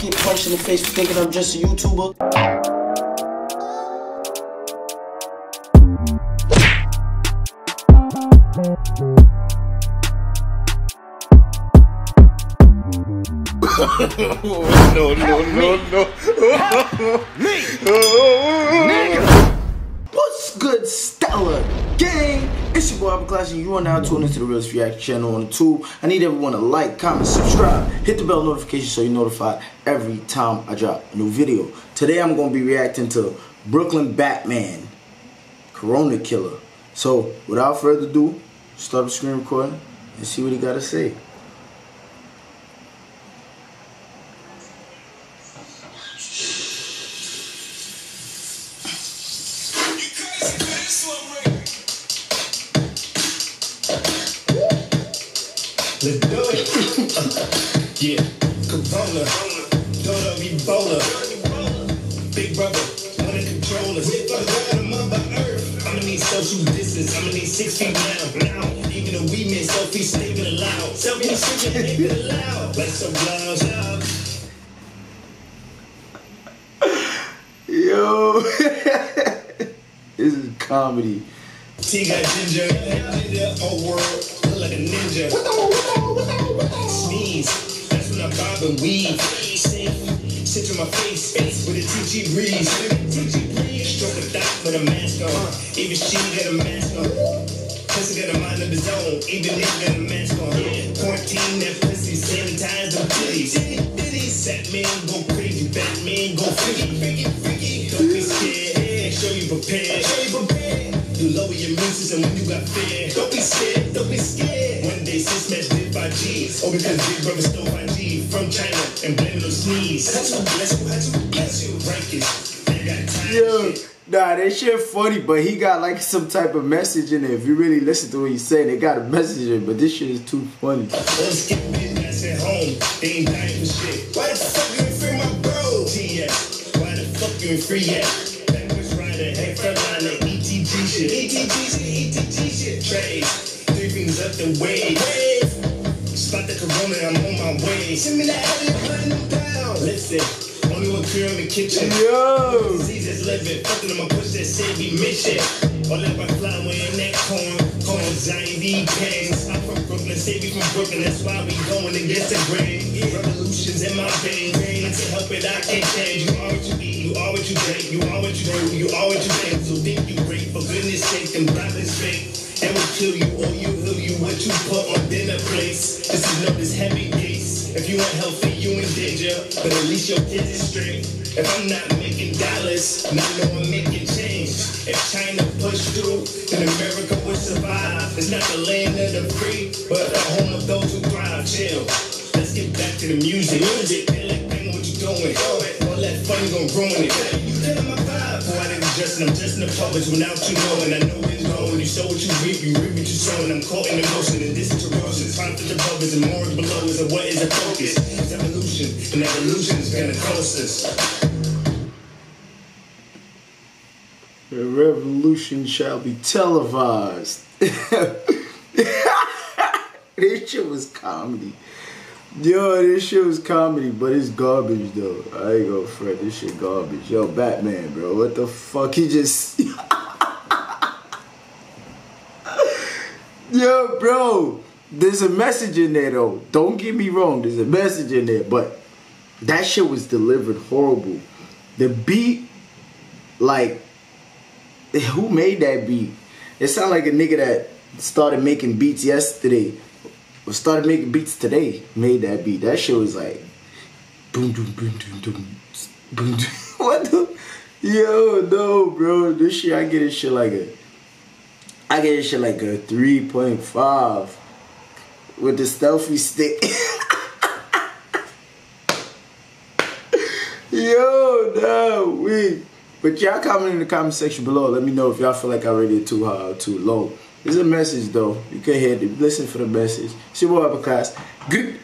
get punched in the face for thinking I'm just a YouTuber. no, no, no, no. What's good, Stella gang? It's your boy Upper Class, and you are now tuned into the Realist React channel on the tube. I need everyone to like, comment, subscribe, hit the bell notification so you're notified every time I drop a new video. Today I'm going to be reacting to Brooklyn Batman, Corona Killa. So without further ado, start the screen recording and see what he got to say. Let's do it. yeah. Corona. Daughter of Ebola. Big brother. Wanna control us. If I got him up by earth. I'ma need social distance. I'ma need six feet now. Now. Even though we miss selfies, stay it allowed. Selfies, stay it allowed. Like some loud. Yo, this is comedy. T got ginger. Ginger. Oh world. Like a ninja. Sneeze. That's when I bob and weave. Sit, sit to my face face with a TG breeze. Stroke a thought with a mask on. Even she got a mask on. Pussy got a mind of his own. Even nigga got a mask on. Quarantine that pussy, sanitize them titties. Batman go crazy, Batman go freaky, freaky, freaky. Don't be scared. Sure you prepared. Show you prepared. You lower your immune system when you got fear. Don't be scared, did 5G. Oh, because Big Brother stole 5G from China and blame it on sneeze. Had to bless you, had to bless you. Rankings, they got time. Yo, nah, that shit funny, but he got like some type of message in it. If you really listen to what he's saying, they got a message in it, but this shit is too funny. Let's get business at home. They ain't dying for shit. Why the fuck you ain't free my bro? TS. Why the fuck you ain't free yet? Backwards rider, head frontliner, ETG shit. ETG shit, ETG shit. Trays, three fingers up the wave. Spot the corona, I'm on my way. Send me that heavy, putting them down. Listen, only one cure in the kitchen. Yo, Diseases living, fucking on my push that mission. All my in that corn, corn anxiety pains. I'm from Brooklyn, save me from Brooklyn, that's why we going against the grain. Revolutions in my veins, I can help it, I can't change. You are what you eat, you are what you drink, you are what you do, you are what you think. So think you great, for goodness sake, them fake. And will kill you or you heal you what you put on plates. This is no this heavy case. If you ain't healthy, you in danger. But at least your kids is straight. If I'm not making dollars, now know I'm making change. If China push through, then America will survive. It's not the land of the free, but the home of those who thrive. Chill. Let's get back to the music. Music. Like what you doing. All that fun gon' ruin it. You killing my vibe. Boy, I didn't just, I'm just in the public without you knowing. I know. When you sow what you reap, you reap what you sow. And I'm caught in emotion and this is corrosion. Time for the bubbles and more below is a what is a focus. It's evolution, and evolution is gonna cost us. the revolution shall be televised. this shit was comedy. Yo, this shit was comedy, but it's garbage though. I ain't gonna fret. This shit garbage. Yo, Batman, bro. What the fuck? He just. Yo, bro. There's a message in there though. Don't get me wrong. There's a message in there, but that shit was delivered horrible. The beat, like, who made that beat? It sounded like a nigga that started making beats yesterday started making beats today made that beat. That shit was like boom boom boom boom boom boom. boom. what the yo no bro this shit I get this shit like a I get this shit like a three point five with the stealthy stick. yo no we. But y'all comment in the comment section below. Let me know if y'all feel like I rated it too high or too low. It's a message though. You can hear it. Listen for the message. See what upper class. Good.